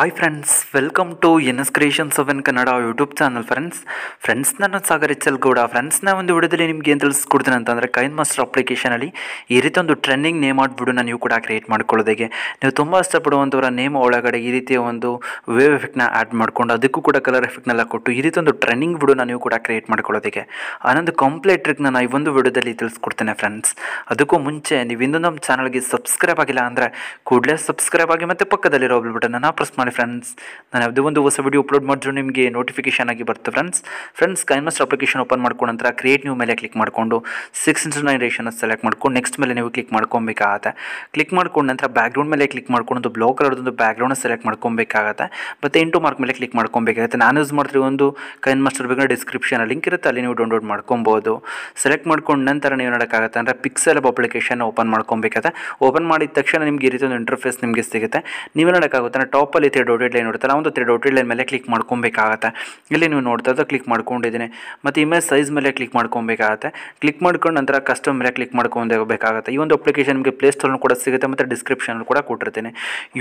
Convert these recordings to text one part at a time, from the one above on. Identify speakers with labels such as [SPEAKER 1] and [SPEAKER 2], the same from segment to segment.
[SPEAKER 1] Hi friends welcome to N S creation seven Kannada YouTube channel friends friends ನಾನು Sagar H L Gowda ಫ್ರೆಂಡ್ಸ್ನ ಒಂದು ವಿಡಿಯೋದಲ್ಲಿ ನಿಮ್ಗೆ ಏನು ತಿಳಿಸ್ಕೊಡ್ತೀನಿ ಅಂತಂದರೆ ಕೈನ್ ಮಾಸ್ಟರ್ ಅಪ್ಲಿಕೇಶನಲ್ಲಿ ಈ ರೀತಿ ಒಂದು ಟ್ರೆಂಡಿಂಗ್ ನೇಮ್ ನಾನು ನೀವು ಕೂಡ ಕ್ರಿಯೇಟ್ ಮಾಡ್ಕೊಳ್ಳೋದಕ್ಕೆ. ನೀವು ತುಂಬ ಇಷ್ಟಪಡುವಂಥವರ ನೇಮ್ ಒಳಗಡೆ ಈ ರೀತಿಯ ಒಂದು ವೇವ್ ಎಫೆಕ್ಟ್ನ ಆ್ಯಡ್ ಮಾಡ್ಕೊಂಡು ಅದಕ್ಕೂ ಕೂಡ ಕಲರ್ ಎಫೆಕ್ಟ್ನೆಲ್ಲ ಕೊಟ್ಟು ಈ ರೀತಿ ಒಂದು ಟ್ರೆಂಡಿಂಗ್ ವಿಡಿಯೋನ ನೀವು ಕೂಡ ಕ್ರಿಯೇಟ್ ಮಾಡ್ಕೊಳ್ಳೋದಕ್ಕೆ. ಆನೊಂದು ಕಂಪ್ಲೀಟ್ ಟ್ರಿಕ್ನ ನಾನು ಈ ಒಂದು ವಿಡಿಯೋದಲ್ಲಿ ತಿಳಿಸ್ಕೊಡ್ತೇನೆ ಫ್ರೆಂಡ್ಸ್ ಅದಕ್ಕೂ ಮುಂಚೆ ನೀವು ಇನ್ನೂ ನಮ್ಮ ಚಾನಲ್ಗೆ ಸಬ್ಸ್ಕ್ರೈಬ್ ಆಗಿಲ್ಲ ಅಂದರೆ ಕೂಡಲೇ ಸಬ್ಸ್ಕ್ರೈಬ್ ಆಗಿ ಮತ್ತು ಪಕ್ಕದಲ್ಲಿರೋ ಬೆಲ್ ನಾನು ಪ್ರೆಸ್ ಮಾಡಿ. ಫ್ರೆಂಡ್ಸ್ ನಾನು ಯಾವುದೇ ಒಂದು ಹೊಸ ವಿಡಿಯೋ ಅಪ್ಲೋಡ್ ಮಾಡಿದ್ರು ನಿಮಗೆ ನೋಟಿಫಿಕೇಶನ್ ಆಗಿ ಬರುತ್ತೆ friends friends KineMaster application open ಮಾಡ್ಕೊಂಡು ನಂತರ ಕ್ರಿಯೇಟ್ ನ್ಯೂ ಮೇಲೆ ಕ್ಲಿಕ್ ಮಾಡಿಕೊಂಡು six into nine ration select ಮಾಡ್ಕೊಂಡು ನೆಕ್ಸ್ಟ್ ಮೇಲೆ ನೀವು ಕ್ಲಿಕ್ ಮಾಡ್ಕೊಬೇಕಾಗತ್ತೆ. ಕ್ಲಿಕ್ ಮಾಡ್ಕೊಂಡು ನಂತರ ಬ್ಯಾಕ್ಗ್ರೌಂಡ್ ಮೇಲೆ ಕ್ಲಿಕ್ ಮಾಡ್ಕೊಂಡು ಒಂದು ಬ್ಲೋ ಕಲರ್ದೊಂದು ಬ್ಯಾಕ್ಗ್ರೌಂಡ್ ಸೆಲೆಕ್ಟ್ ಮಾಡ್ಕೊಬೇಕಾಗತ್ತೆ. ಮತ್ತು ಎಂಟು ಮಾರ್ಕ್ ಮೇಲೆ ಕ್ಲಿಕ್ ಮಾಡ್ಕೊಬೇಕಾಗತ್ತೆ. ನಾನು ಯೂಸ್ ಮಾಡ್ತಿರೋ ಒಂದು ಕೈನ್ ಮಾಸ್ಟರ್ ಡಿಸ್ಕ್ರಿಪ್ಷನ್ ಲಿಂಕ್ ಇರುತ್ತೆ, ಅಲ್ಲಿ ನೀವು ಡೌನ್ಲೋಡ್ ಮಾಡ್ಕೊಬೋದು. ಸೆಲೆಕ್ಟ್ ಮಾಡ್ಕೊಂಡು ನಂತರ ನೀವು ನೋಡೋಕ್ಕಾಗತ್ತೆ ಅಂದರೆ ಪಿಕ್ಸೆಲ್ ಅಪ್ಲಿಕೇಶನ್ ಓಪನ್ ಮಾಡ್ಕೊಬೇಕಾಗತ್ತೆ. ಓಪನ್ ಮಾಡಿದ ತಕ್ಷಣ ನಿಮಗೆ ಈ ರೀತಿ ಒಂದು ಇಂಟರ್ಫೇಸ್ ನಿಮಗೆ ಸಿಗುತ್ತೆ. ನೀವು ನೋಡೋಕ್ಕಾಗುತ್ತೆ ಟಾಪಲ್ಲಿ ತ್ರೀ ಡೌಟೆಡ್ ಲೈನ್ ಇರುತ್ತಲ್ಲ, ಒಂದು ತ್ರೀ ಡೌಟೆಡ್ ಲೈನ್ ಮೇಲೆ ಕ್ಲಿಕ್ ಮಾಡ್ಕೊಬೇಕಾಗತ್ತೆ. ಇಲ್ಲಿ ನೀವು ನೋಡ್ತಾ ಇದ್ದ ಕ್ಲಿಕ್ ಮಾಡ್ಕೊಂಡಿದ್ದೀನಿ. ಮತ್ತು ಇಮೇಜ್ ಸೈಜ್ ಮೇಲೆ ಕ್ಲಿಕ್ ಮಾಡ್ಕೊಬೇಕಾಗತ್ತೆ. ಕ್ಲಿಕ್ ಮಾಡ್ಕೊಂಡು ನಂತರ ಕಸ್ಟಮ್ ಮೇಲೆ ಕ್ಲಿಕ್ ಮಾಡ್ಕೊಂಡು ಹೋಗಬೇಕಾಗುತ್ತೆ ಈ ಒಂದು ಅಪ್ಲಿಕೇಶನ್ ನಿಮಗೆ ಪ್ಲೇಸ್ಟೋರ್ನು ಕೂಡ ಸಿಗುತ್ತೆ, ಮತ್ತು ಡಿಸ್ಕ್ರಿಪ್ಷನ್ ಕೂಡ ಕೊಟ್ಟಿರ್ತೀನಿ.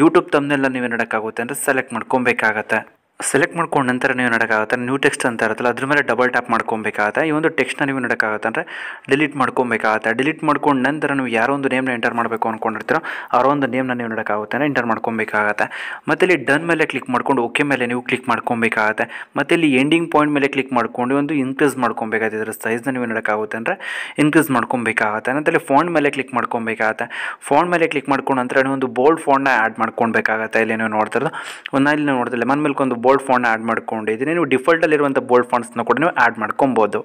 [SPEAKER 1] ಯೂಟ್ಯೂಬ್ ತಮ್ಮನೆಲ್ಲ ನೀವು ನೋಡೋಕ್ಕಾಗುತ್ತೆ ಅಂದರೆ ಸೆಲೆಕ್ಟ್ ಮಾಡ್ಕೊಬೇಕಾಗತ್ತೆ. ಸೆಲೆಕ್ಟ್ ಮಾಡ್ಕೊಂಡು ನಂತರ ನೀವು ನೋಡೋಕ್ಕಾಗುತ್ತೆ ನ್ಯೂ ಟೆಕ್ಸ್ಟ್ ಅಂತ ಇರುತ್ತಲ್ಲ, ಅದ್ರ ಮೇಲೆ ಡಬಲ್ ಟ್ಯಾಪ್ ಮಾಡ್ಕೊಬೇಕಾಗುತ್ತೆ. ಈ ಒಂದು ಟೆಕ್ಸ್ಟ್ನ ನೀವು ನೋಡೋಕ್ಕಾಗುತ್ತೆ ಅಂದರೆ ಡಿಲೀಟ್ ಮಾಡ್ಕೊಬೇಕಾಗತ್ತೆ. ಡಿಲೀಟ್ ಮಾಡ್ಕೊಂಡು ನಂತರ ನೀವು ಯಾರೋ ಒಂದು ನೇಮ್ನ ಎಂಟರ್ ಮಾಡಬೇಕು ಅಂದ್ಕೊಂಡಿರ್ತೀರೋ ಅವರ ಒಂದು ನೇಮ್ನ ನೀವು ನೋಡೋಕ್ಕಾಗುತ್ತೆ ಎಂಟರ್ ಮಾಡ್ಕೊಬೇಕಾಗತ್ತೆ. ಮತ್ತೆ ಇಲ್ಲಿ ಡನ್ ಮೇಲೆ ಕ್ಲಿಕ್ ಮಾಡ್ಕೊಂಡು ಓಕೆ ಮೇಲೆ ನೀವು ಕ್ಲಿಕ್ ಮಾಡ್ಕೊಬೇಕಾಗತ್ತೆ. ಮತ್ತು ಇಲ್ಲಿ ಎಂಡಿಂಗ್ ಪಾಯಿಂಟ್ ಮೇಲೆ ಕ್ಲಿಕ್ ಮಾಡ್ಕೊಂಡು ಒಂದು ಇನ್ಕ್ರೀಸ್ ಮಾಡ್ಕೊಬೇಕಾಗುತ್ತೆ. ಇದರ ಸೈಜ್ನ ನೀವು ನಡೋಕ್ಕಾಗುತ್ತೆ ಅಂದರೆ ಇನ್ಕ್ರೀಸ್ ಮಾಡ್ಕೊಬೇಕಾಗತ್ತೆ. ನಂತರ ಇಲ್ಲಿ ಮೇಲೆ ಕ್ಲಿಕ್ ಮಾಡ್ಕೊಬೇಕಾಗತ್ತೆ. ಫಾಂಡ್ ಮೇಲೆ ಕ್ಲಿಕ್ ಮಾಡ್ಕೊಂಡು ನಂತರ ನೀವು ಒಂದು ಬೋಲ್ಡ್ ಫೋನ್ನ ಆ್ಯಡ್ ಮಾಡ್ಕೊಬೇಕಾಗತ್ತೆ. ಇಲ್ಲಿ ನೀವು ನೋಡ್ತಿರೋದು ಒಂದು ಇಲ್ಲಿ ನೋಡ್ತಿಲ್ಲ ಮನ ಮೇಲೆ ಒಂದು ಬೋಲ್ಡ್ ಫಾಂಡ್ ಆ್ಯಡ್ ಮಾಡ್ಕೊಂಡಿದ್ದೀನಿ. ನೀವು ಡಿಫಾಲ್ಟಲ್ಲಿರುವಂಥ ಬೋಲ್ಡ್ ಫಾಂಡ್ಸ್ನ ಕೂಡ ನೀವು ಆ್ಯಡ್ ಮಾಡ್ಕೊಬೋದು.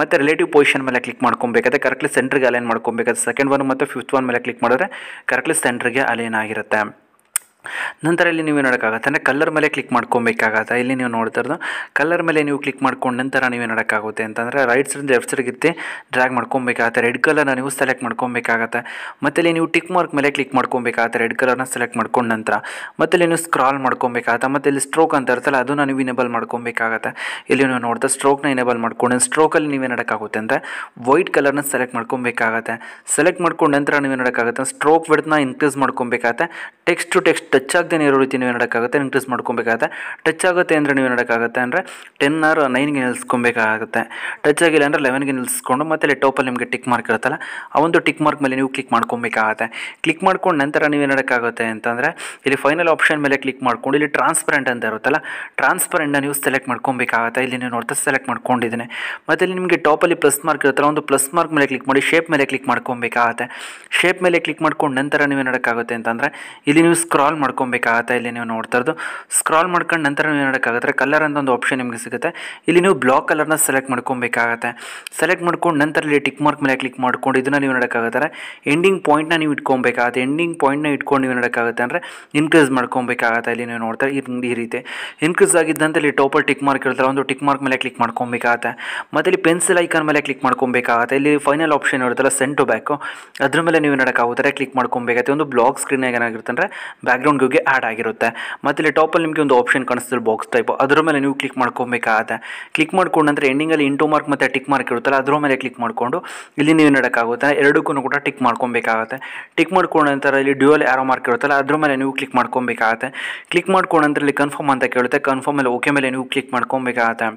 [SPEAKER 1] ಮತ್ತು ರಿಲೇಟಿವ್ ಪೊಸಿಷನ್ ಮೇಲೆ ಕ್ಲಿಕ್ ಮಾಡ್ಕೊಬೇಕಾದ್ರೆ ಕರೆಕ್ಟ್ಲಿ ಸೆಂಟ್ರಿಗೆ ಅಲೈನ್ ಮಾಡ್ಕೊಬೇಕಾದ್ರೆ ಸೆಕೆಂಡ್ ಒನ್ ಮತ್ತು ಫಿಫ್ತ್ ಒನ್ ಮೇಲೆ ಕ್ಲಿಕ್ ಮಾಡಿದ್ರೆ ಕರೆಕ್ಟ್ಲಿ ಸೆಂಟ್ರಿಗೆ ಅಲೈನ್ ಆಗಿರುತ್ತೆ. ನಂತರ ಇಲ್ಲಿ ನೀವು ನೋಡೋಕ್ಕಾಗತ್ತೆ? ಅಂದರೆ ಕಲರ್ ಮೇಲೆ ಕ್ಲಿಕ್ ಮಾಡ್ಕೊಬೇಕಾಗತ್ತೆ. ಇಲ್ಲಿ ನೀವು ನೋಡ್ತಾ ಕಲರ್ ಮೇಲೆ ನೀವು ಕ್ಲಿಕ್ ಮಾಡ್ಕೊಂಡು ನಂತರ ನೀವು ನೋಡೋಕ್ಕಾಗುತ್ತೆ ಅಂತಂದರೆ ರೈಟ್ ಸೈಡ್ ಲೆಫ್ಟ್ ಸೈಡ್ ಇರ್ತಿ ಡ್ರ್ಯಾಗ್ ಮಾಡ್ಕೊಬೇಕಾಗತ್ತೆ. ರೆಡ್ ಕಲರ್ನ ನೀವು ಸೆಲೆಕ್ಟ್ ಮಾಡ್ಕೊಬೇಕಾಗತ್ತೆ. ಮತ್ತು ಇಲ್ಲಿ ನೀವು ಟಿಕ್ ಮಾರ್ಕ್ ಮೇಲೆ ಕ್ಲಿಕ್ ಮಾಡ್ಕೊಬೇಕಾಗತ್ತೆ. ರೆಡ್ ಕಲರ್ನ ಸೆಲೆಕ್ಟ್ ಮಾಡ್ಕೊಂಡು ನಂತರ. ಮತ್ತೆ ಇಲ್ಲಿ ನೀವು ಸ್ಕ್ರಾಲ್ ಮಾಡ್ಕೊಬೇಕಾಗತ್ತೆ. ಮತ್ತು ಇಲ್ಲಿ ಸ್ಟ್ರೋಕ್ ಅಂತ ಇರ್ತಲ್ಲ ಅದನ್ನು ನೀವು ಇನೇಬಲ್ ಮಾಡ್ಕೊಬೇಕಾಗತ್ತೆ. ಇಲ್ಲಿ ನೀವು ನೋಡ್ತಾ ಸ್ಟ್ರೋಕ್ನ ಇನೇಬಲ್ ಮಾಡ್ಕೊಂಡು ಸ್ಟ್ರೋಕಲ್ಲಿ ನೀವೇ ನೋಡೋಕ್ಕಾಗುತ್ತೆ ಅಂದರೆ ವೈಟ್ ಕಲರ್ನ ಸೆಲೆಕ್ಟ್ ಮಾಡ್ಕೊಬೇಕಾಗತ್ತೆ. ಸೆಲೆಕ್ಟ್ ಮಾಡ್ಕೊಂಡು ನಂತರ ನೀವು ನೋಡೋಕ್ಕಾಗುತ್ತೆ? ಸ್ಟ್ರೋಕ್ ವಿಡ್ತ್ನ ಇನ್ಕ್ರೀಸ್ ಮಾಡ್ಕೊಬೇಕಾಗತ್ತೆ. ಟೆಕ್ಸ್ಟ್ ಟು ಟೆಕ್ಸ್ಟ್ ಟಚ್ ಆಗದೆ ಇರೋ ರೀತಿ ನೀವು ನೋಡೋಕ್ಕಾಗುತ್ತೆ ಇನ್ಕ್ರೀಸ್ ಮಾಡ್ಕೊಬೇಕಾಗುತ್ತೆ. ಟಚ್ ಆಗುತ್ತೆ ಅಂದರೆ ನೀವು ನೋಡೋಕ್ಕಾಗುತ್ತೆ ಅಂದರೆ ಟೆನ್ ಆರ್ ನೈನ್ಗೆ ನಿಲ್ಲಿಸ್ಕೊಬೇಕಾಗುತ್ತೆ ಟಚ್ ಆಗಿಲ್ಲ ಅಂದರೆ ಲೆವೆನ್ಗೆ ನಿಲ್ಲಿಸ್ಕೊಂಡು ಮತ್ತೆ ಅಲ್ಲಿ ಟೋಪಲ್ಲಿ ನಿಮಗೆ ಟಿಕ್ ಮಾರ್ಕ್ ಇರುತ್ತಲ್ಲ, ಆ ಒಂದು ಟಿಕ್ ಮಾರ್ಕ್ ಮೇಲೆ ನೀವು ಕ್ಲಿಕ್ ಮಾಡ್ಕೊಬೇಕಾಗುತ್ತೆ. ಕ್ಲಿಕ್ ಮಾಡ್ಕೊಂಡು ನಂತರ ನೀವು ನೋಡೋಕ್ಕಾಗುತ್ತೆ ಅಂತಂದರೆ, ಇಲ್ಲಿ ಫೈನಲ್ ಆಪ್ಷನ್ ಮೇಲೆ ಕ್ಲಿಕ್ ಮಾಡ್ಕೊಂಡು ಇಲ್ಲಿ ಟ್ರಾನ್ಸ್ಪರೆಂಟ್ ಅಂತ ಇರುತ್ತಲ್ಲ ಟ್ರಾನ್ಸ್ಪರೆಂಟ್ನ ನೀವು ಸೆಲೆಕ್ಟ್ ಮಾಡ್ಕೊಬೇಕಾಗುತ್ತೆ. ಇಲ್ಲಿ ನೀವು ನೋಡ್ತಾ ಸೆಲೆಕ್ಟ್ ಮಾಡ್ಕೊಂಡಿದ್ದೀನಿ. ಮತ್ತು ಇಲ್ಲಿ ನಿಮಗೆ ಟಾಪಲ್ಲಿ ಪ್ಲಸ್ ಮಾರ್ಕ್ ಇರುತ್ತಲ್ಲ, ಒಂದು ಪ್ಲಸ್ ಮಾರ್ಕ್ ಮೇಲೆ ಕ್ಲಿಕ್ ಮಾಡಿ ಶೇಪ್ ಮೇಲೆ ಕ್ಲಿಕ್ ಮಾಡ್ಕೊಬೇಕಾಗುತ್ತೆ. ಶೇಪ್ ಮೇಲೆ ಕ್ಲಿಕ್ ಮಾಡ್ಕೊಂಡು ನಂತರ ನೀವು ನೋಡೋಕ್ಕಾಗುತ್ತೆ ಅಂತಂದರೆ, ಇಲ್ಲಿ ನೀವು ಸ್ಕ್ರಾಲ್ ಮಾಡ್ಕೊಬೇಕಾಗತ್ತೆ. ಇಲ್ಲಿ ನೀವು ನೋಡ್ತಾ ಇರೋದು. ಸ್ಕ್ರಾಲ್ ಮಾಡ್ಕೊಂಡು ನಂತರ ನೀವು ನೋಡೋಕ್ಕಾಗತ್ತೆ ಕಲರ್ ಅಂತ ಒಂದು ಆಪ್ಷನ್ ನಿಮಗೆ ಸಿಗುತ್ತೆ. ಇಲ್ಲಿ ನೀವು ಬ್ಲಾಕ್ ಕಲರ್ನ ಸೆಲೆಕ್ಟ್ ಮಾಡ್ಕೊಬೇಕಾಗತ್ತೆ. ಸೆಲೆಕ್ಟ್ ಮಾಡ್ಕೊಂಡು ನಂತರ ಇಲ್ಲಿ ಟಿಕ್ ಮಾರ್ಕ್ ಮೇಲೆ ಕ್ಲಿಕ್ ಮಾಡ್ಕೊಂಡು ಇದನ್ನು ನೀವು ನೋಡೋಕ್ಕಾಗತ್ತಾರೆ ಎಂಡಿಂಗ್ ಪಾಯಿಂಟ್ನ ನೀವು ಇಟ್ಕೊಬೇಕಾಗತ್ತೆ. ಎಂಡಿಂಗ್ ಪಾಯಿಂಟ್ನ ಇಟ್ಕೊಂಡು ನೀವು ನೋಡೋಕ್ಕಾಗತ್ತೆ ಅಂದರೆ ಇನ್ಕ್ರೀಸ್ ಮಾಡ್ಕೊಬೇಕಾಗತ್ತೆ. ಇಲ್ಲಿ ನೀವು ನೋಡ್ತಾರೆ ಈ ರೀತಿ. ಇನ್ಕ್ರೀಸ್ ಆಗಿದ್ದಂತೆ ಇಲ್ಲಿ ಟೋಪಲ್ ಟಿಕ್ ಮಾರ್ಕ್ ಇರ್ತಾರೆ ಒಂದು ಟಿಕ್ ಮಾರ್ಕ್ ಮೇಲೆ ಕ್ಲಿಕ್ ಮಾಡ್ಕೊಬೇಕಾಗತ್ತೆ. ಮತ್ತು ಇಲ್ಲಿ ಪೆನ್ಸಿಲ್ ಐಕಾನ್ ಮೇಲೆ ಕ್ಲಿಕ್ ಮಾಡ್ಕೊಬೇಕಾಗತ್ತೆ. ಇಲ್ಲಿ ಫೈನಲ್ ಆಪ್ಷನ್ ಇರುತ್ತಲ್ಲ ಸೆಂಟು ಬ್ಯಾಕು ಅದ್ರ ಮೇಲೆ ನೀವು ನೋಡೋಕ್ಕಾಗುತ್ತೆ ಕ್ಲಿಕ್ ಮಾಡ್ಕೊಬೇಕಾಗುತ್ತೆ. ಒಂದು ಬ್ಲಾಕ್ ಸ್ಕ್ರೀನ್ ಏನಾಗಿರುತ್ತೆ ಅಂದರೆ ಬ್ಯಾಕ್ಗ್ರೌಂಡ್ಗೆ ಆ್ಯಡ್ ಆಗಿರುತ್ತೆ. ಮತ್ತು ಇಲ್ಲಿ ಟಾಪಲ್ಲಿ ನಿಮಗೆ ಒಂದು ಆಪ್ಷನ್ ಕಾಣಿಸ್ತದೆ ಬಾಕ್ಸ್ ಟೈಪ್ ಅದ್ರ ಮೇಲೆ ನೀವು ಕ್ಲಿಕ್ ಮಾಡ್ಕೊಬೇಕಾಗತ್ತೆ. ಕ್ಲಿಕ್ ಮಾಡ್ಕೊಂಡು ನಂತರ ಎಂಡಿಂಗಲ್ಲಿ ಇಂಟು ಮಾರ್ಕ್ ಮತ್ತು ಟಿಕ್ ಮಾರ್ಕ್ ಇರುತ್ತಲ್ಲ, ಅದ್ರ ಮೇಲೆ ಕ್ಲಿಕ್ ಮಾಡಿಕೊಂಡು ಇಲ್ಲಿ ನೀವು ನೋಡೋಕ್ಕಾಗುತ್ತೆ. ಎರಡಕ್ಕೂ ಕೂಡ ಟಿಕ್ ಮಾಡ್ಕೊಬೇಕಾಗತ್ತೆ. ಟಿಕ್ ಮಾಡ್ಕೊಂಡ ನಂತರ ಇಲ್ಲಿ ಡ್ಯೂಯಲ್ ಆರೋ ಮಾರ್ಕ್ ಇರುತ್ತಲ್ಲ, ಅದ್ರ ಮೇಲೆ ನೀವು ಕ್ಲಿಕ್ ಮಾಡ್ಕೊಬೇಕಾಗತ್ತೆ. ಕ್ಲಿಕ್ ಮಾಡ್ಕೊಂಡ ನಂತರ ಇಲ್ಲಿ ಕನ್ಫರ್ಮ್ ಅಂತ ಕೇಳುತ್ತೆ. ಕನ್ಫರ್ಮ್ ಅಲ್ಲಿ ಓಕೆ ಮೇಲೆ ನೀವು ಕ್ಲಿಕ್ ಮಾಡ್ಕೊಬೇಕಾಗತ್ತೆ.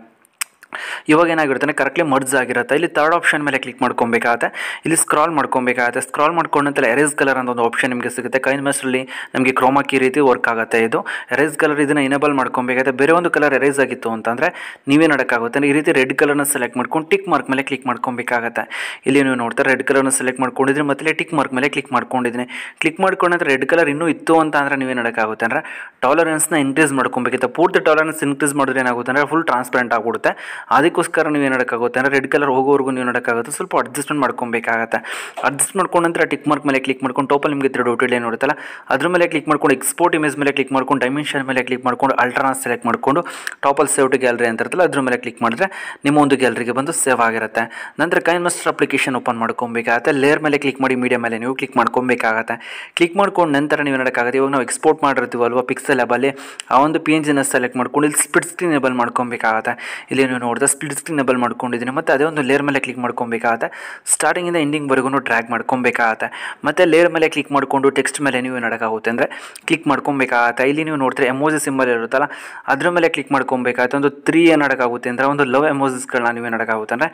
[SPEAKER 1] ಇವಾಗ ಏನಾಗಿರುತ್ತೆ ಕರೆಕ್ಟ್ಲಿ ಮರ್ಜ್ ಆಗಿರುತ್ತೆ. ಇಲ್ಲಿ ತರ್ಡ್ ಆಪ್ಷನ್ ಮೇಲೆ ಕ್ಲಿಕ್ ಮಾಡ್ಕೊಬೇಕಾಗುತ್ತೆ. ಇಲ್ಲಿ ಸ್ಕ್ರಾಲ್ ಮಾಡ್ಕೊಬೇಕಾಗುತ್ತೆ. ಸ್ಕ್ರಾಲ್ ಮಾಡ್ಕೊಂಡಂತೆಲ್ಲ ಎರೇಸ್ ಕಲರ್ ಅಂತ ಒಂದು ಆಪ್ಷನ್ ನಿಮಗೆ ಸಿಗುತ್ತೆ. ಕೈನ್ ಮೆಸ್ರಲ್ಲಿ ನಮಗೆ ಕ್ರೋಮಾಕಿ ರೀತಿ ವರ್ಕ್ ಆಗುತ್ತೆ ಇದು. ಎರೇಸ್ ಕಲರ್ ಇದನ್ನು ಇನೇಬಲ್ ಮಾಡ್ಕೊಬೇಕಾಗುತ್ತೆ. ಬೇರೆ ಒಂದು ಕಲರ್ ಎರೇಸ್ ಆಗಿತ್ತು ಅಂತಂದರೆ ನೀವೇ ನೋಡೋಕ್ಕಾಗುತ್ತೆ. ಈ ರೀತಿ ರೆಡ್ ಕಲರ್ನ ಸೆಲೆಕ್ಟ್ ಮಾಡ್ಕೊಂಡು ಟಿಕ್ ಮಾರ್ಕ್ ಮೇಲೆ ಕ್ಲಿಕ್ ಮಾಡ್ಕೊಬೇಕಾಗುತ್ತೆ. ಇಲ್ಲಿ ನೀವು ನೋಡ್ತಾರೆ ರೆಡ್ ಕಲರ್ನ ಸೆಲೆಕ್ಟ್ ಮಾಡ್ಕೊಂಡಿದ್ರೆ ಮತ್ತೆ ಟಿಕ್ ಮಾರ್ಕ್ ಮೇಲೆ ಕ್ಲಿಕ್ ಮಾಡ್ಕೊಂಡಿದ್ದೀನಿ. ಕ್ಲಿಕ್ ಮಾಡ್ಕೊಂಡಂತ ರೆಡ್ ಕಲರ್ ಇನ್ನೂ ಇತ್ತು ಅಂತ ಅಂದರೆ ನೀವೇ ಅಂದ್ರೆ ಅಂದರೆ ಟಾಲರೆನ್ಸ್ನ ಇನ್ಕ್ರೀಸ್ ಮಾಡ್ಕೊಬೇಕಿತ್ತು. ಪೂರ್ತಿ ಟಾಲರೆನ್ಸ್ ಇನ್ಕ್ರೀಸ್ ಮಾಡಿದ್ರೆ ಏನಾಗುತ್ತೆ ಅಂದರೆ ಫುಲ್ ಟ್ರಾನ್ಸ್ಪರೆಂಟ್ ಆಗಿಬಿಡುತ್ತೆ. ಅದಕ್ಕೋಸ್ಕರ ನೀವು ಏನು ನೋಡೋಕ್ಕಾಗುತ್ತೆ ಅಂದರೆ ರೆಡ್ ಕಲರ್ ಹೋಗೋವರೆಗೂ ನೀವು ನೋಡೋಕ್ಕಾಗುತ್ತೆ ಸ್ವಲ್ಪ ಅಡ್ಜಸ್ಟ್ಮೆಂಟ್ ಮಾಡ್ಕೊಬೇಕಾಗತ್ತೆ. ಅಡ್ಜಸ್ಟ್ ಮಾಡ್ಕೊಂಡು ನಂತರ ಟಿಕ್ ಮಾರ್ಕ್ ಮೇಲೆ ಕ್ಲಿಕ್ ಮಾಡ್ಕೊಂಡು ಟೋಪಲ್ ನಿಮಗೆ ತ್ರೀ ಡೌಟ್ ಏನು ನೋಡುತ್ತಲ್ಲ ಅದ್ರ ಮೇಲೆ ಕ್ಲಿಕ್ ಮಾಡ್ಕೊಂಡು ಎಕ್ಸ್ಪೋರ್ಟ್ ಇಮೇಜ್ ಮೇಲೆ ಕ್ಲಿಕ್ ಮಾಡ್ಕೊಂಡು ಡೈಮೆನ್ಷನ್ ಮೇಲೆ ಕ್ಲಿಕ್ ಮಾಡ್ಕೊಂಡು ಅಲ್ಟ್ರಾನ ಸೆಲೆಕ್ಟ್ ಮಾಡ್ಕೊಂಡು ಟಾಪಲ್ ಸೇವ್ ಟು ಗ್ಯಾಲರಿ ಅಂತ ಇರ್ತಲ್ಲ ಅದ್ರ ಮೇಲೆ ಕ್ಲಿಕ್ ಮಾಡಿದ್ರೆ ನಿಮ್ಮ ಒಂದು ಗ್ಯಾಲರಿಗೆ ಬಂದು ಸೇವ್ ಆಗಿರುತ್ತೆ. ನಂತರ ಕೈನ್ ಮಾಸ್ಟರ್ ಅಪ್ಲಿಕೇಶನ್ ಓಪನ್ ಮಾಡ್ಕೊಬೇಕಾಗತ್ತೆ. ಲೇಯರ್ ಮೇಲೆ ಕ್ಲಿಕ್ ಮಾಡಿ ಮೀಡಿಯಾ ಮೇಲೆ ನೀವು ಕ್ಲಿಕ್ ಮಾಡ್ಕೊಬೇಕಾಗತ್ತೆ. ಕ್ಲಿಕ್ ಮಾಡ್ಕೊಂಡು ನಂತರ ನೀವು ನೋಡೋಕ್ಕಾಗುತ್ತೆ ಇವಾಗ ನಾವು ಎಕ್ಸ್ಪೋರ್ಟ್ ಮಾಡಿರ್ತೀವಲ್ವ ಪಿಕ್ಸೆಲ್ ಲ್ಯಾಬಲ್ಲಿ ಆ ಒಂದು ಪಿ ಎನ್ ಜಿನ ಸೆಲೆಕ್ಟ್ ಮಾಡ್ಕೊಂಡು ಇಲ್ಲಿ ಸ್ಪಿಡ್ ಸ್ಕ್ರೀನ್ ಎಬಲ್ ಮಾಡ್ಕೊಬೇಕಾಗತ್ತೆ. ಇಲ್ಲಿ ನೀವು ನೋಡಿದ್ರೆ ಸ್ಪ್ಲಿಟ್ ಸ್ಕ್ರೀನ್ ಎಬಲ್ ಮಾಡ್ಕೊಂಡಿದ್ದೀನಿ. ಮತ್ತು ಅದೇ ಒಂದು ಲೇಯರ್ ಮೇಲೆ ಕ್ಲಿಕ್ ಮಾಡ್ಕೊಬೇಕಾಗತ್ತೆ. ಸ್ಟಾರ್ಟಿಂಗಿಂದ ಎಂಡಿಂಗ್ವರೆಗೂ ಡ್ರ್ಯಾಗ್ ಮಾಡ್ಕೊಬೇಕಾಗತ್ತೆ. ಮತ್ತು ಲೇಯರ್ ಮೇಲೆ ಕ್ಲಿಕ್ ಮಾಡಿಕೊಂಡು ಟೆಕ್ಸ್ಟ್ ಮೇಲೆ ನೀವು ನಡಕಾಗುತ್ತೆ ಅಂದರೆ ಕ್ಲಿಕ್ ಮಾಡ್ಕೊಬೇಕಾಗತ್ತೆ. ಇಲ್ಲಿ ನೀವು ನೋಡ್ತೀರಿ ಎಮೋಜಿ ಸಿಂಬಲ್ ಇರುತ್ತಲ್ಲ, ಅದ್ರ ಮೇಲೆ ಕ್ಲಿಕ್ ಮಾಡ್ಕೊಬೇಕಾಗತ್ತೆ. ಒಂದು ತ್ರೀ ಏನು ನಡಕಾಗುತ್ತೆ ಅಂದರೆ ಒಂದು ಲವ್ ಎಮೋಜಿಸ್ಗಳನ್ನ ನೀವು ನಡಕಾಗುತ್ತೆ ಅಂದರೆ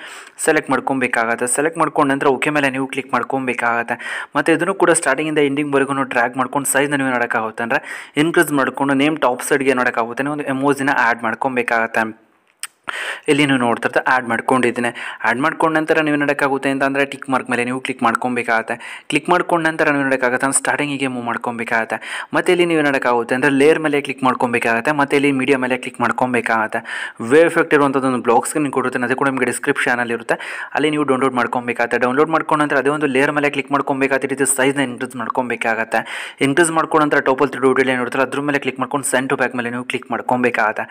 [SPEAKER 1] ಸೆಲೆಕ್ಟ್ ಮಾಡ್ಕೊಬೇಕಾಗತ್ತೆ. ಸೆಲೆಕ್ಟ್ ಮಾಡ್ಕೊಂಡು ನಂತರ ಓಕೆ ಮೇಲೆ ನೀವು ಕ್ಲಿಕ್ ಮಾಡ್ಕೊಬೇಕಾಗತ್ತೆ. ಮತ್ತು ಇದನ್ನು ಕೂಡ ಸ್ಟಾರ್ಟಿಂಗಿಂದ ಎಂಡಿಂಗ್ವರೆಗೂ ಡ್ರ್ಯಾಗ್ ಮಾಡ್ಕೊಂಡು ಸೈಜ್ನ ನೀವು ನಡಕಾಗುತ್ತೆ ಅಂದರೆ ಇನ್ಕ್ರೀಸ್ ಮಾಡಿಕೊಂಡು ನೇಮ್ ಟಾಪ್ ಸೈಡ್ಗೆ ನೋಡೋಕ್ಕಾಗುತ್ತೆ ಒಂದು ಎಮೋಜಿನ ಆ್ಯಡ್ ಮಾಡ್ಕೊಬೇಕಾಗತ್ತೆ ಇಲ್ಲಿ ನೀವು ನೋಡ್ತಾ ಇರ್ತಾ ಆ್ಯಡ್ ಮಾಡ್ಕೊಂಡಿದ್ದೀನಿ. ಆ್ಯಡ್ ಮಾಡ್ಕೊಂಡ ನಂತರ ನೀವು ನೋಡೋಕ್ಕಾಗುತ್ತೆ ಅಂತ ಅಂದರೆ ಟಿಕ್ ಮಾರ್ಕ್ ಮೇಲೆ ನೀವು ಕ್ಲಿಕ್ ಮಾಡ್ಕೊಬೇಕಾಗತ್ತೆ. ಕ್ಲಿಕ್ ಮಾಡ್ಕೊಂಡ ನಂತರ ನೀವು ನೋಡೋಕ್ಕಾಗುತ್ತೆ ಅಂದ್ರೆ ಸ್ಟಾರ್ಟಿಂಗಿಗೆ ಮೂವ್ ಮಾಡ್ಕೊಬೇಕಾಗತ್ತೆ. ಮತ್ತು ಇಲ್ಲಿ ನೀವು ನೋಡೋಕ್ಕಾಗುತ್ತೆ ಅಂದರೆ ಲೇಯರ್ ಮೇಲೆ ಕ್ಲಿಕ್ ಮಾಡ್ಕೊಬೇಕಾಗತ್ತೆ. ಮತ್ತು ಇಲ್ಲಿ ಮೀಡಿಯಾ ಮೇಲೆ ಕ್ಲಿಕ್ ಮಾಡ್ಕೊಬೇಕಾಗತ್ತೆ. ವೇ ಎಫೆಕ್ಟ್ ಇರುವಂಥದ್ದು ಒಂದು ಬ್ಲಾಗ್ಸ್ಗೆ ನೀವು ಕೊಡುತ್ತೆ ಅದೇ ಕೂಡ ನಿಮಗೆ ಡಿಸ್ಕ್ರಿಪ್ಷನಲ್ಲಿ ಇರುತ್ತೆ. ಅಲ್ಲಿ ನೀವು ಡೌನ್ಲೋಡ್ ಮಾಡ್ಕೊಬೇಕಾಗತ್ತೆ. ಡೌನ್ಲೋಡ್ ಮಾಡ್ಕೊಂಡ ನಂತರ ಅದೇ ಒಂದು ಲೇಯರ್ ಮೇಲೆ ಕ್ಲಿಕ್ ಮಾಡ್ಕೊಬೇಕಾಗತ್ತೆ. ರೀತಿ ಸೈಜ್ನ ಇನ್ಕ್ರೀಸ್ ಮಾಡ್ಕೊಬೇಕಾಗತ್ತೆ. ಇನ್ಕ್ರೀಸ್ ಮಾಡ್ಕೊಂಡ ನಂತರ ಟೋಪಲ್ ತ್ರೀ ಡೋಟೆಲ್ ಏನಿರುತ್ತಲ್ಲ ಅದ್ರ ಮೇಲೆ ಕ್ಲಿಕ್ ಮಾಡ್ಕೊಂಡು ಸೆಂಟ್ ಬ್ಯಾಕ್ ಮೇಲೆ ನೀವು ಕ್ಲಿಕ್ ಮಾಡ್ಕೊಬೇಕಾಗತ್ತೆ.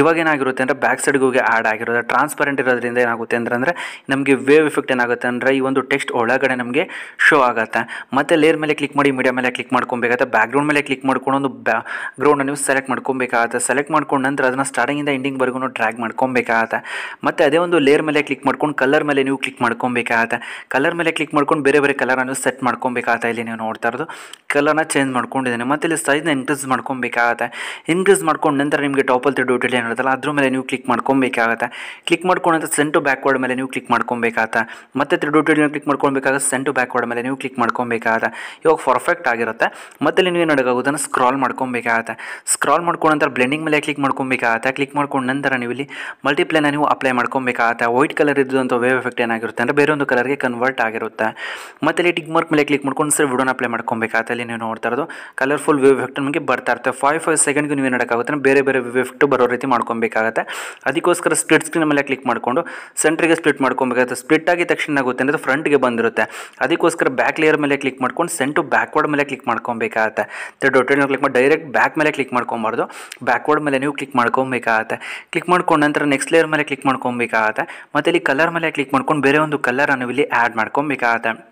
[SPEAKER 1] ಇವಾಗ ಏನಾಗಿರುತ್ತೆ ಅಂದರೆ ಬ್ಯಾಕ್ ಸೈಡ್ಗೆ ಹೋಗಿ ಆ್ಯಡ್ ಆಗಿರೋದು ಟ್ರಾನ್ಸ್ಪರೆಂಟ್ ಇರೋದ್ರಿಂದ ಏನಾಗುತ್ತೆ ಅಂದರೆ ನಮಗೆ ವೇವ್ ಎಫೆಕ್ಟ್ ಏನಾಗುತ್ತೆ ಅಂದರೆ, ಈ ಒಂದು ಟೆಕ್ಸ್ಟ್ ಒಳಗಡೆ ನಮಗೆ ಶೋ ಆಗುತ್ತೆ. ಮತ್ತು ಲೇಯರ್ ಮೇಲೆ ಕ್ಲಿಕ್ ಮಾಡಿ ಮೀಡಿಯಾ ಮೇಲೆ ಕ್ಲಿಕ್ ಮಾಡ್ಕೊಬೇಕಾಗತ್ತೆ ಬ್ಯಾಕ್ಗ್ರೌಂಡ್ ಮೇಲೆ ಕ್ಲಿಕ್ ಮಾಡ್ಕೊಂಡು ಒಂದು ಬ್ಯಾ ಗ್ರೌಂಡ್ ನೀವು ಸೆಲೆಕ್ಟ್ ಮಾಡ್ಕೊಬೇಕಾಗತ್ತೆ. ಸೆಲೆಕ್ಟ್ ಮಾಡ್ಕೊಂಡು ನಂತರ ಅದನ್ನು ಸ್ಟಾರ್ಟಿಂಗಿಂದ ಎಂಡಿಂಗ್ವರೆಗೂ ಡ್ರ್ಯಾಗ್ ಮಾಡ್ಕೊಬೇಕಾಗತ್ತೆ. ಮತ್ತು ಅದೇ ಒಂದು ಲೇಯರ್ ಮೇಲೆ ಕ್ಲಿಕ್ ಮಾಡ್ಕೊಂಡು ಕಲರ್ ಮೇಲೆ ನೀವು ಕ್ಲಿಕ್ ಮಾಡ್ಕೊಬೇಕಾಗತ್ತೆ. ಕಲರ್ ಮೇಲೆ ಕ್ಲಿಕ್ ಮಾಡ್ಕೊಂಡು ಬೇರೆ ಬೇರೆ ಕಲರ್ ನೀವು ಸೆಟ್ ಮಾಡ್ಕೊಬೇಕಾಗತ್ತೆ. ಇಲ್ಲಿ ನೀವು ನೋಡ್ತಾ ಇರೋದು ಕಲರ್ನ ಚೇಂಜ್ ಮಾಡ್ಕೊಂಡಿದ್ದೀನಿ. ಮತ್ತು ಇಲ್ಲಿ ಸೈಜ್ನ ಇನ್ಕ್ರೀಸ್ ಮಾಡ್ಕೊಬೇಕಾಗತ್ತೆ. ಇನ್ಕ್ರೀಸ್ ಮಾಡ್ಕೊಂಡು ನಂತರ ನಿಮಗೆ ಟಾಪಲ್ ತ್ರೀ ಡ್ಯೂಟಿಲಿ ಏನಿರುತ್ತಲ್ಲ ಅದ್ರ ಮೇಲೆ ನೀವು ಕ್ಲಿಕ್ ಮಾಡ್ಕೊಬೇಕಾಗತ್ತೆ ಕ್ಲಿಕ್ ಮಾಡ್ಕೊಂಡಂತ ಸೆಂಟು ಬ್ಯಾಕ್ವರ್ಡ್ ಮೇಲೆ ನೀವು ಕ್ಲಿಕ್ ಮಾಡ್ಕೊಬೇಕಾಗತ್ತೆ? ಮತ್ತೆ ತ್ರೀ ಡೋಟೆಡ್ ಕ್ಲಿಕ್ ಮಾಡ್ಕೊಬೇಕಾಗತ್ತೆ? ಸೆಂಟು ಬ್ಯಾಕ್ವರ್ಡ್ ಮೇಲೆ ನೀವು ಕ್ಲಿಕ್ ಮಾಡ್ಕೊಬೇಕಾಗತ್ತೆ? ಇವಾಗ ಪರ್ಫೆಕ್ಟ್ ಆಗಿರುತ್ತೆ. ಮತ್ತೆ ಇಲ್ಲಿ ನೀವು ಏನಾಗುತ್ತೆ ಸ್ಕ್ರಾಲ್ ಮಾಡ್ಕೊಬೇಕಾಗತ್ತೆ? ಸ್ಕ್ರಾಲ್ ಮಾಡ್ಕೊಂಡ ಬ್ಲೆಂಡಿಂಗ್ ಮೇಲೆ ಕ್ಲಿಕ್ ಮಾಡ್ಕೊಬೇಕಾಗತ್ತೆ? ಕ್ಲಿಕ್ ಮಾಡ್ಕೊಂಡು ನಂತರ ನೀವು ಇಲ್ಲಿ ಮಲ್ಟಿಪ್ಲೇನ ನೀವು ಅಪ್ಲೈ ಮಾಡ್ಕೊಬೇಕಾಗತ್ತೆ? ವೈಟ್ ಕಲರ್ ಇದ್ದಂಥ ವೇವ್ ಎಫೆಕ್ಟ್ ಏನಾಗಿರುತ್ತೆ ಅಂದರೆ ಬೇರೆ ಒಂದು ಕಲರ್ಗೆ ಕನ್ವರ್ಟ್ ಆಗಿರುತ್ತೆ. ಮತ್ತೆ ಇಲ್ಲಿ ಟಿಕ್ ಮಾರ್ಕ್ ಮೇಲೆ ಕ್ಲಿಕ್ ಮಾಡ್ಕೊಂಡು ಸರ್ ವಿಡಿಯೋನ ಅಪ್ಲೈ ಮಾಡ್ಕೊಬೇಕಾಗತ್ತೆ? ಇಲ್ಲಿ ನೀವು ನೋಡ್ತಾ ಇರೋದು ಕಲರ್ಫುಲ್ ವೇವ್ ಎಫೆಕ್ಟ್ ನಮಗೆ ಬರ್ತಾ ಇರುತ್ತೆ. ಫೈವ್ ಫೈವ್ ಸೆಕೆಂಡ್ಗೆ ನೀವು ಏನಾಗುತ್ತೆ ಬೇರೆ ಬೇರೆ ವೇವ್ ಎಫೆಕ್ಟ್ ಬರೋ ರೀತಿ ಮಾಡ್ಕೊಬೇಕಾಗತ್ತೆ? ಅದಕ್ಕೋಸ್ಕರ ಸ್ಪ್ಲಿಟ್ ಸ್ಕ್ರೀನ್ ಮೇಲೆ ಕ್ಲಿಕ್ ಮಾಡಿಕೊಂಡು ಸೆಂಟ್ರಿಗೆ ಸ್ಪ್ಲಿಟ್ ಮಾಡ್ಕೊಬೇಕಾಗುತ್ತೆ ಸ್ಪ್ಲಿಟ್ ಆಗಿ ತಕ್ಷಣ ಆಗುತ್ತೆ ಅಂದರೆ ಫ್ರಂಟ್ಗೆ ಬಂದಿರುತ್ತೆ. ಅದಕ್ಕೋಸ್ಕರ ಬ್ಯಾಕ್ ಲೇಯರ್ ಮೇಲೆ ಕ್ಲಿಕ್ ಮಾಡ್ಕೊಂಡು ಸೆಂಟು ಬ್ಯಾಕ್ವರ್ಡ್ ಮೇಲೆ ಕ್ಲಿಕ್ ಮಾಡ್ಕೊಬೇಕಾಗತ್ತೆ. ಡೊಟೆಲ್ ಕ್ಲಿಕ್ ಮಾಡಿ ಡೈರೆಕ್ಟ್ ಬ್ಯಾಕ್ ಮೇಲೆ ಕ್ಲಿಕ್ ಮಾಡ್ಕೊಬಾರ್ದು. ಬ್ಯಾಕ್ವರ್ಡ್ ಮೇಲೆ ನೀವು ಕ್ಲಿಕ್ ಮಾಡ್ಕೊಬೇಕಾಗತ್ತೆ. ಕ್ಲಿಕ್ ಮಾಡ್ಕೊಂಡ ನಂತರ ನೆಕ್ಸ್ಟ್ ಲೇಯರ್ ಮೇಲೆ ಕ್ಲಿಕ್ ಮಾಡ್ಕೊಬೇಕಾಗತ್ತೆ. ಮತ್ತು ಇಲ್ಲಿ ಕಲರ್ ಮೇಲೆ ಕ್ಲಿಕ್ ಮಾಡ್ಕೊಂಡು ಬೇರೆ ಒಂದು ಕಲರನ್ನು ಇಲ್ಲಿ ಆ್ಯಡ್ ಮಾಡ್ಕೊಬೇಕಾಗತ್ತೆ.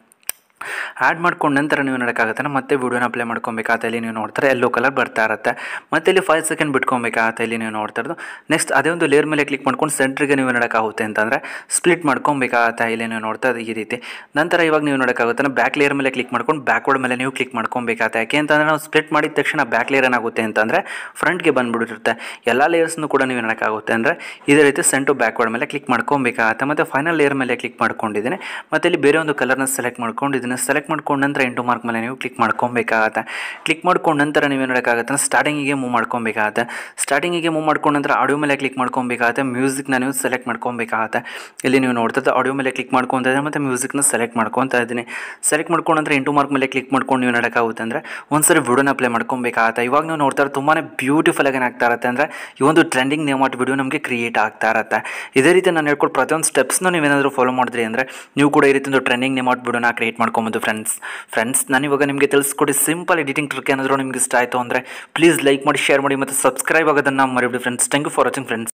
[SPEAKER 1] ಆ್ಯಡ್ ಮಾಡ್ಕೊಂಡು ನಂತರ ನೀವು ನೋಡೋಕ್ಕಾಗುತ್ತೆ ಮತ್ತೆ ವೀಡಿಯೋನ ಅಪ್ಲೈ ಮಾಡ್ಕೊಬೇಕಾಗತ್ತೆ ಇಲ್ಲಿ ನೀವು ನೋಡ್ತಾರೆ. ಎಲ್ಲೋ ಕಲರ್ ಬರ್ತಾ ಇರುತ್ತೆ. ಮತ್ತೆ ಇಲ್ಲಿ ಫೈವ್ ಸೆಕೆಂಡ್ ಬಿಟ್ಕೊಬೇಕಾಗತ್ತೆ ಇಲ್ಲಿ ನೀವು ನೋಡ್ತಾ ಇರೋದು. ನೆಕ್ಸ್ಟ್ ಅದೇ ಒಂದು ಲೇಯರ್ ಮೇಲೆ ಕ್ಲಿಕ್ ಮಾಡ್ಕೊಂಡು ಸೆಂಟ್ರಿಗೆ ನೀವು ನೋಡೋಕ್ಕಾಗುತ್ತೆ ಅಂತಂದರೆ ಸ್ಪ್ಲಿಟ್ ಮಾಡ್ಕೊಬೇಕಾಗತ್ತೆ ಇಲ್ಲಿ ನೀವು ನೋಡ್ತಾ ಈ ರೀತಿ. ನಂತರ ಇವಾಗ ನೀವು ನೋಡೋಕ್ಕಾಗುತ್ತೆ ಬ್ಯಾಕ್ ಲೇಯರ್ ಮೇಲೆ ಕ್ಲಿಕ್ ಮಾಡ್ಕೊಂಡು ಬ್ಯಾಕ್ವರ್ಡ್ ಮೇಲೆ ನೀವು ಕ್ಲಿಕ್ ಮಾಡ್ಕೊಬೇಕಾಗತ್ತೆ ಯಾಕೆ ಅಂತಂದರೆ, ನಾವು ಸ್ಪ್ಲಿಟ್ ಮಾಡಿದ ತಕ್ಷಣ ಬ್ಯಾಕ್ ಲೇಯರ್ ಏನಾಗುತ್ತೆ ಅಂತಂದರೆ ಫ್ರಂಟ್ಗೆ ಬಂದುಬಿಟ್ಟಿರುತ್ತೆ. ಎಲ್ಲ ಲೇಯರ್ಸ್ನು ಕೂಡ ನೀವು ನೋಡೋಕ್ಕಾಗುತ್ತೆ ಅಂದರೆ, ಇದೇ ರೀತಿ ಸೆಂಟು ಬ್ಯಾಕ್ವರ್ಡ್ ಮೇಲೆ ಕ್ಲಿಕ್ ಮಾಡ್ಕೊಬೇಕಾಗತ್ತೆ ಮತ್ತು ಫೈನಲ್ ಲೇಯರ್ ಮೇಲೆ ಕ್ಲಿಕ್ ಮಾಡ್ಕೊಂಡಿದ್ದೀನಿ. ಮತ್ತು ಇಲ್ಲಿ ಬೇರೆ ಒಂದು ಕಲರ್ನ ಸೆಲೆಕ್ಟ್ ಮಾಡ್ಕೊಂಡು ಇದನ್ನು ಸೆಲೆಕ್ಟ್ ಮಾಡ್ಕೊಂಡು ನಂತರ ಎಂಟು ಮಾರ್ಕ್ ಮೇಲೆ ನೀವು ಕ್ಲಿಕ್ ಮಾಡ್ಕೊಬೇಕಾಗತ್ತೆ. ಕ್ಲಿಕ್ ಮಾಡ್ಕೊಂಡು ನಂತರ ನೀವು ನೋಡೋಕ್ಕಾಗತ್ತೆ ಸ್ಟಾರ್ಟಿಂಗಿಗೆ ಮೂವ್ ಮಾಡ್ಕೊಬೇಕಾಗತ್ತೆ. ಸ್ಟಾರ್ಟಿಂಗಿಗೆ ಮೂವ್ ಮಾಡ್ಕೊಂಡು ನಂತರ ಆಡಿಯೋ ಮೇಲೆ ಕ್ಲಿಕ್ ಮಾಡ್ಕೊಬೇಕಾಗತ್ತೆ. ಮ್ಯೂಸಿಕ್ನ ನೀವು ಸೆಲೆಕ್ಟ್ ಮಾಡ್ಕೊಬೇಕಾಗತ್ತೆ. ಇಲ್ಲಿ ನೀವು ನೋಡ್ತಾ ಆಡಿಯೋ ಮೇಲೆ ಕ್ಲಿಕ್ ಮಾಡ್ಕೊತ ಇದ್ದೀನಿ ಮತ್ತು ಮ್ಯೂಸಿಕ್ನ ಸೆಲೆಕ್ಟ್ ಮಾಡ್ಕೊತಾ ಇದ್ದೀನಿ. ಸೆಲೆಕ್ಟ್ ಮಾಡ್ಕೊಂಡು ನಂತರ ಎಂಟು ಮಾರ್ಕ್ ಮೇಲೆ ಕ್ಲಿಕ್ ಮಾಡ್ಕೊಂಡು ನೀವು ನೋಡೋಕ್ಕಾಗುತ್ತೆ ಅಂದರೆ ಒಂದ್ಸರಿ ವಿಡಿಯೋನ ಅಪ್ಲೈ ಮಾಡ್ಕೊಬೇಕಾಗತ್ತೆ. ಇವಾಗ ನೀವು ನೋಡ್ತಾ ಇರೋ ತುಂಬಾ ಬ್ಯೂಟಿಫುಲ್ ಆಗಿ ಆಗ್ತಾ ಇರುತ್ತೆ ಅಂದರೆ ಈ ಒಂದು ಟ್ರೆಂಡಿಂಗ್ ನೇಮ್ ಆಟ್ ವಿಡಿಯೋ ನಮಗೆ ಕ್ರಿಯೇಟ್ ಆಗ್ತಾ ಇರುತ್ತೆ. ಇದೇ ರೀತಿ ನಾನು ಹೇಳ್ಕೊಟ್ಟು ಪ್ರತಿಯೊಂದು ಸ್ಟೆಪ್ಸ್ನ ನೀವೇನಾದರೂ ಫಾಲೋ ಮಾಡಿದ್ರಿ ಅಂದರೆ ನೀವು ಕೂಡ ಈ ರೀತಿ ಒಂದು ಟ್ರೆಂಡಿಂಗ್ ನೇಮ್ ಆಟ್ ವಿಡಿಯೋನ ಕ್ರಿಯೇಟ್ ಮಾಡ್ಕೊಬೋದು ಫ್ರೆಂಡ್ಸ್ ಫ್ರೆಂಡ್ಸ್ ನಾನು ಇವಾಗ ನಿಮಗೆ ತಿಳಿಸ್ಕೊಡಿ ಸಿಂಪಲ್ ಎಡಿಟಿಂಗ್ ಟ್ರಿಕ್ ಏನಾದರೂ ನಿಮಗೆ ಇಷ್ಟ ಆಯಿತು ಅಂದರೆ ಪ್ಲೀಸ್ ಲೈಕ್ ಮಾಡಿ ಶೇರ್ ಮಾಡಿ ಮತ್ತು ಸಬ್ಸ್ಕ್ರೈಬ್ ಆಗೋದನ್ನು ಮರಿಬಿಡಿ friends thank you for watching friends